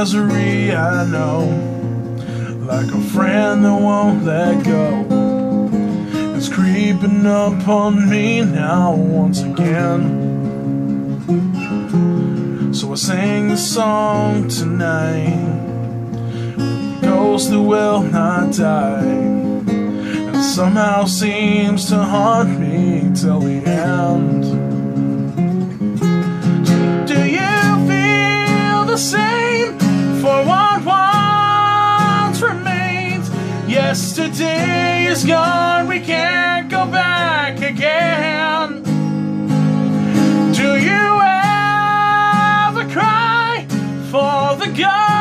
misery I know, like a friend that won't let go. It's creeping up on me now once again. So I sing the song tonight. Ghost that will not die. And somehow seems to haunt me till the end. Yesterday is gone, we can't go back again. Do you ever cry for the ghost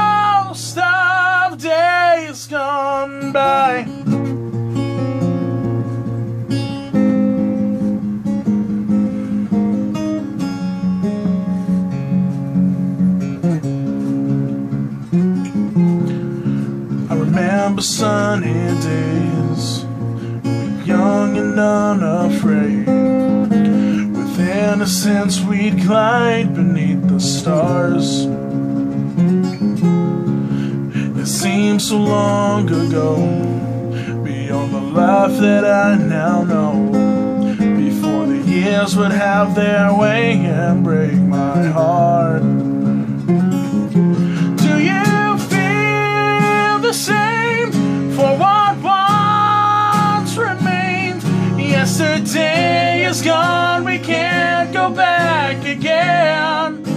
remember sunny days, young and unafraid. With innocence, we'd glide beneath the stars. It seems so long ago, beyond the life that I now know. Before the years would have their way and break is gone, we can't go back again.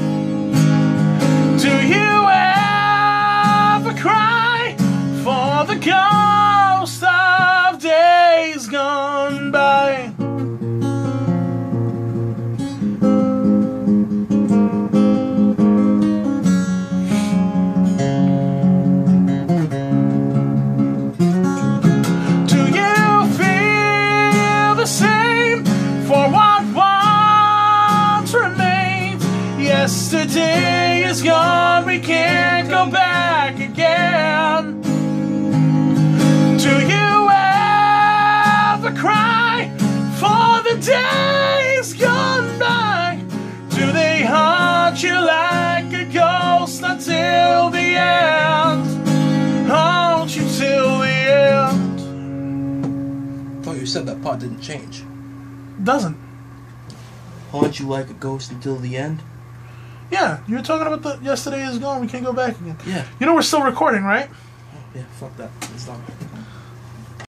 Yesterday is gone, we can't go back again. Do you ever cry for the days gone by? Do they haunt you like a ghost until the end? Haunt you till the end? thought you said that part didn't change. Doesn't. Haunt you like a ghost until the end? Yeah, you were talking about the yesterday is gone. We can't go back again. Yeah. You know we're still recording, right? Yeah, fuck that. It's done.